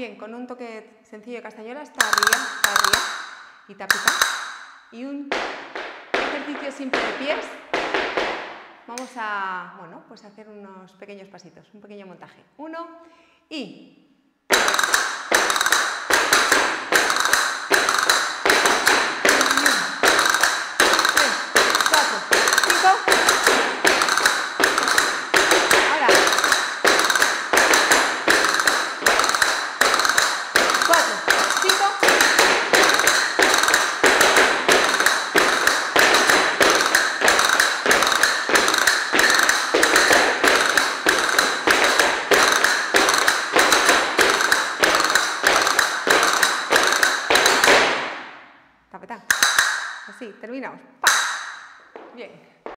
Bien, con un toque sencillo de castañuela, está arriba, está arriba y tapita. Y un ejercicio simple de pies. Vamos a, bueno, pues hacer unos pequeños pasitos, un pequeño montaje. Uno y tapetá. Así, terminamos. Bien.